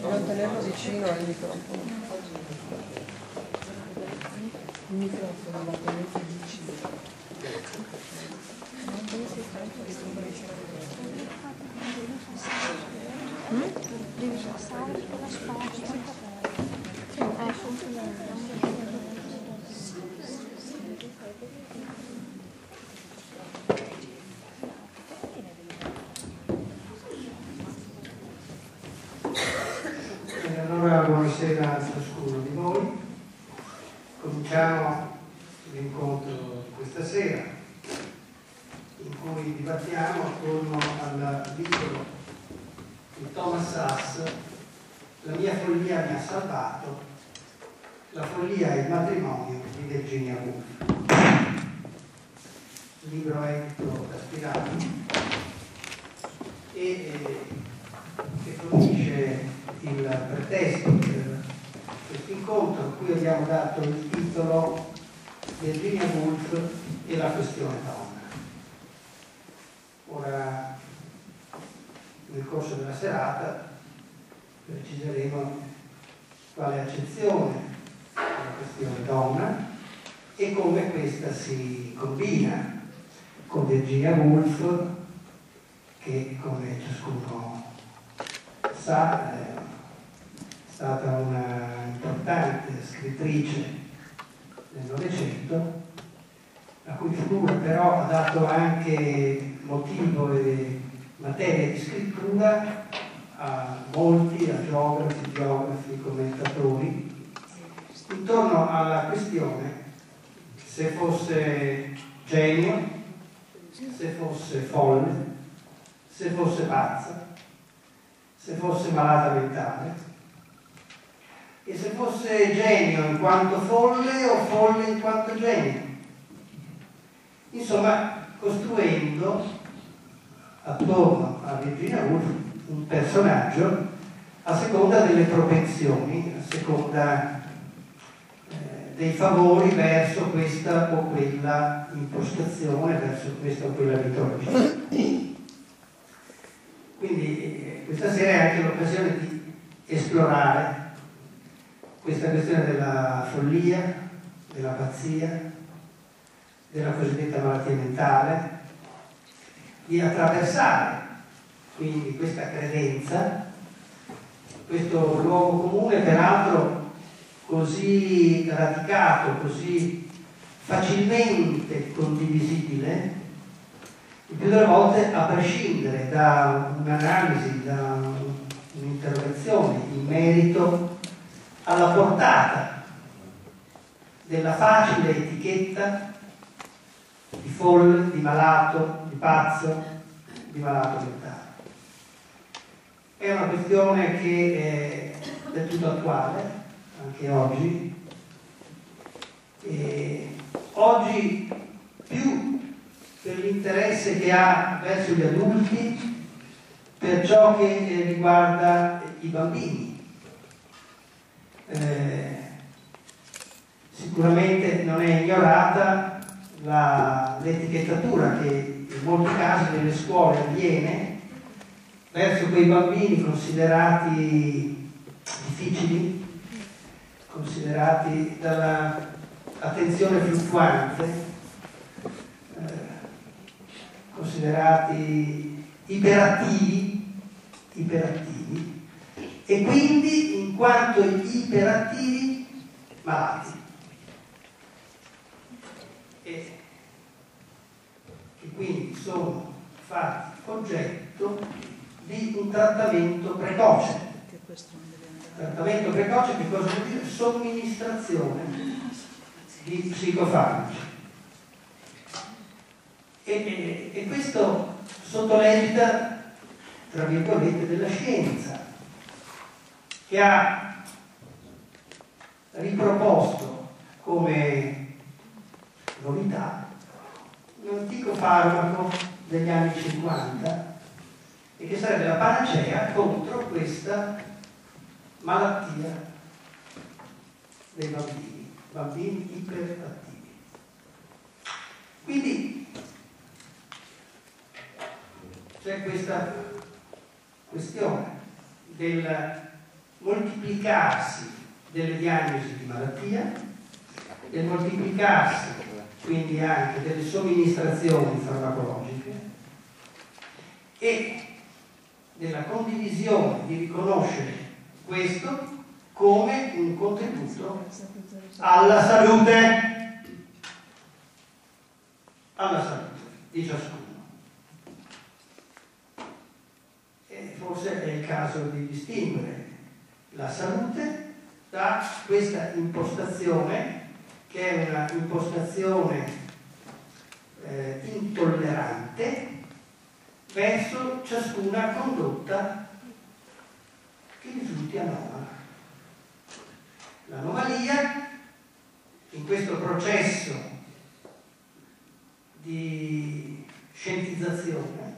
Non tenerlo vicino al microfono. Il microfono va tenuto vicino. Devi passare per la spazio. Buonasera a ciascuno di voi. Cominciamo l'incontro di questa sera in cui dibattiamo attorno al libro di Thomas Sass La mia follia mi ha salvato, la follia e il matrimonio di Virginia Woolf. Il libro è edito da Spirali e eh, che fornisce il pretesto per questo incontro a cui abbiamo dato il titolo Virginia Woolf e la questione donna. Ora, nel corso della serata, preciseremo quale accezione della questione donna e come questa si combina con Virginia Woolf che come ciascuno sa è stata una importante scrittrice del Novecento, la cui figura però ha dato anche motivo e materia di scrittura a molti, a geografi, geografi, commentatori, intorno alla questione se fosse genio, se fosse folle, se fosse pazza, se fosse malata mentale e se fosse genio in quanto folle o folle in quanto genio. Insomma, costruendo attorno a Virginia Woolf un personaggio a seconda delle propensioni, a seconda eh, dei favori verso questa o quella impostazione, verso questa o quella mitologia. Quindi eh, questa sera è anche l'occasione di esplorare questa questione della follia, della pazzia, della cosiddetta malattia mentale, di attraversare quindi questa credenza, questo luogo comune peraltro così radicato, così facilmente condivisibile, il più delle volte a prescindere da un'analisi, da un'interrogazione in merito alla portata della facile etichetta di folle, di malato, di pazzo, di malato mentale. È una questione che è del tutto attuale, anche oggi. E oggi più per l'interesse che ha verso gli adulti, per ciò che riguarda i bambini. Eh, sicuramente non è ignorata l'etichettatura che in molti casi nelle scuole avviene verso quei bambini considerati difficili, considerati dall'attenzione fluttuante, eh, considerati iperattivi, iperattivi e quindi quanto iperattivi malati. E che quindi sono fatti oggetto di un trattamento precoce. Trattamento precoce che cosa vuol dire? Somministrazione di psicofarmaci. E, e, e questo sotto l'egida, tra virgolette, della scienza, che ha riproposto come novità un antico farmaco degli anni 50 e che sarebbe la panacea contro questa malattia dei bambini. bambini iperattivi. Quindi c'è questa questione del moltiplicarsi delle diagnosi di malattia, del moltiplicarsi quindi anche delle somministrazioni farmacologiche e della condivisione di riconoscere questo come un contributo alla salute, alla salute di ciascuno. E forse è il caso di distinguere la salute da questa impostazione che è una impostazione eh, intollerante verso ciascuna condotta che risulti anomala. L'anomalia in questo processo di scientizzazione,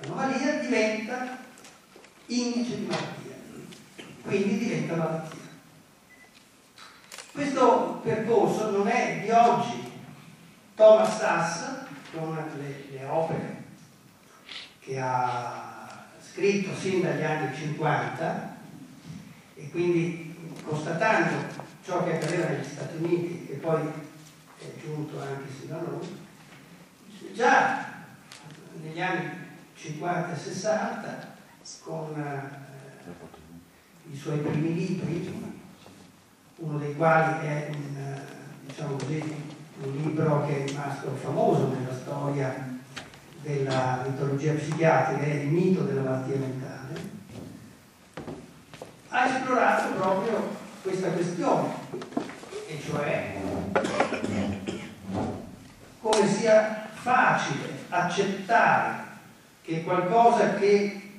l'anomalia diventa indice di malattia, quindi diventa malattia. Questo percorso non è di oggi. Thomas Sass, con le, le opere che ha scritto sin dagli anni 50 e quindi constatando ciò che accadeva negli Stati Uniti e poi è giunto anche sino a noi, già negli anni 50 e 60 con eh, i suoi primi libri, uno dei quali è un, diciamo così, un libro che è rimasto famoso nella storia della mitologia psichiatrica e il mito della malattia mentale, ha esplorato proprio questa questione, e cioè come sia facile accettare che qualcosa che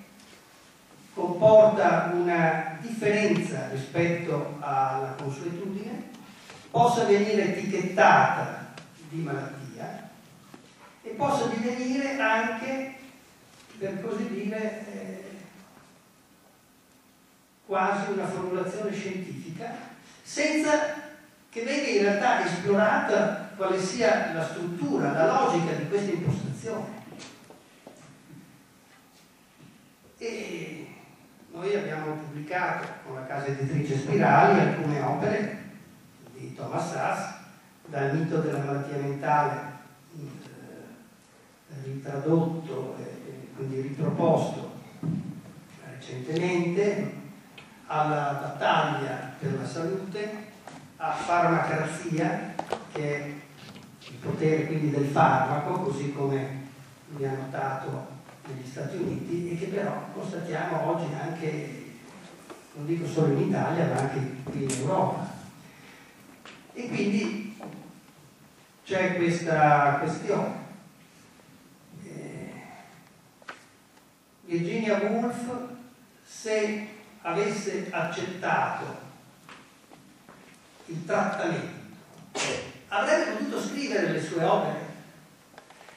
comporta una differenza rispetto alla consuetudine possa venire etichettata di malattia e possa divenire anche, per così dire, eh, quasi una formulazione scientifica, senza che venga in realtà esplorata quale sia la struttura, la logica di questa impostazione. E noi abbiamo pubblicato con la casa editrice Spirali alcune opere di Thomas Sass, dal mito della malattia mentale ritradotto e quindi riproposto recentemente alla battaglia per la salute, a farmacrazia, che è il potere quindi del farmaco, così come lui ha notato e che però constatiamo oggi anche, non dico solo in Italia, ma anche qui in Europa. E quindi c'è questa questione Virginia Woolf se avesse accettato il trattamento avrebbe potuto scrivere le sue opere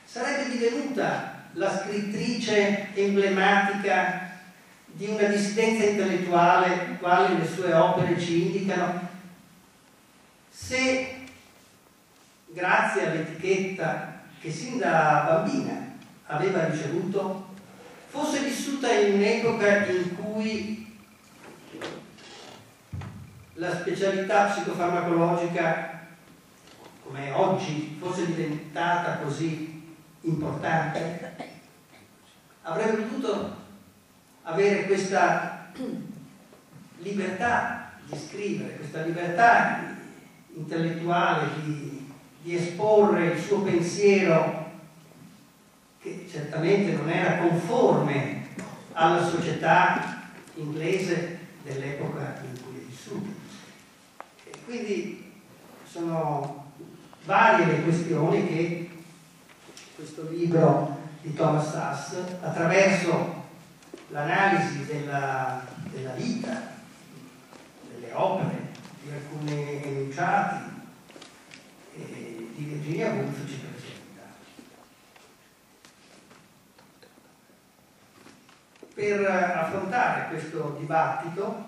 sarebbe divenuta la scrittrice emblematica di una dissidenza intellettuale quali le sue opere ci indicano. Se grazie all'etichetta che sin da bambina aveva ricevuto fosse vissuta in un'epoca in cui la specialità psicofarmacologica, come oggi, fosse diventata così importante, avrebbe potuto avere questa libertà di scrivere, questa libertà intellettuale di, di esporre il suo pensiero che certamente non era conforme alla società inglese dell'epoca in cui è vissuto. E quindi sono varie le questioni che questo libro di Thomas Sass, attraverso l'analisi della, della vita, delle opere, di alcuni enunciati eh, di Virginia Woolf ci Per affrontare questo dibattito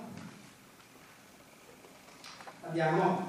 abbiamo